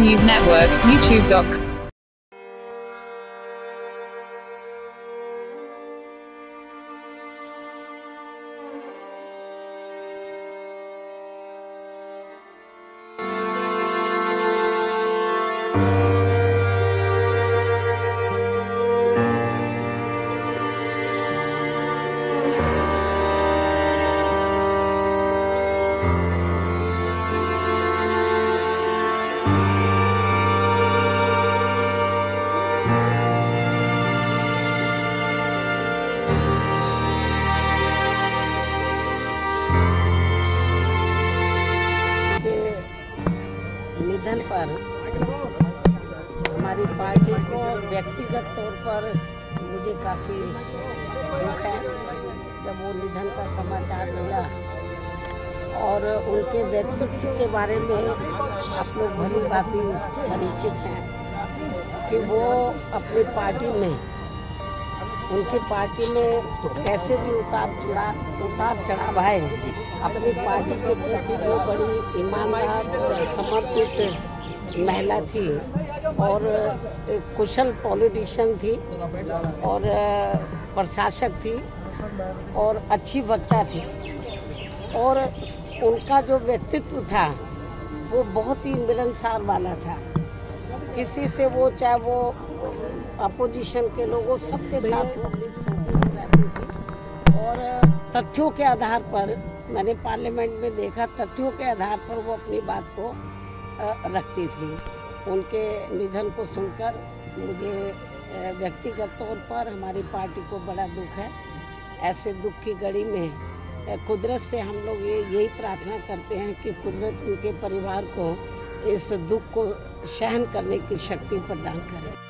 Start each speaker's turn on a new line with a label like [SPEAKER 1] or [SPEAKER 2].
[SPEAKER 1] News Network, youtube.com.
[SPEAKER 2] पर हमारी party को व्यक्तिगत तौर पर मुझे काफ़ी दुख है। जब वो निधन का समाचार मिला और उनके व्यक्तित्व के बारे में आप लोग भली भांति परिचित हैं कि वो अपनी पार्टी में, उनकी पार्टी में कैसे भी उतार चढ़ाव उतार चढ़ाव आए, अपनी पार्टी के प्रति वो बड़ी ईमानदार समर्पित महिला थी और कुशल पॉलिटिशियन थी और प्रशासक थी और अच्छी वक्ता थी। और उनका जो व्यक्तित्व था, वो बहुत ही मिलनसार वाला था। किसी से वो, चाहे वो अपोजिशन के लोगों, सबके साथ वो रहती थी। और तथ्यों के आधार पर, मैंने पार्लियामेंट में देखा, तथ्यों के आधार पर वो अपनी बात को रखती थी। उनके निधन को सुनकर मुझे व्यक्तिगत तौर पर हमारी पार्टी को बड़ा दुख है। ऐसे दुख की घड़ी में कुदरत से हम लोग ये, यही प्रार्थना करते हैं कि कुदरत उनके परिवार को इस दुख को सहन करने की शक्ति प्रदान करे।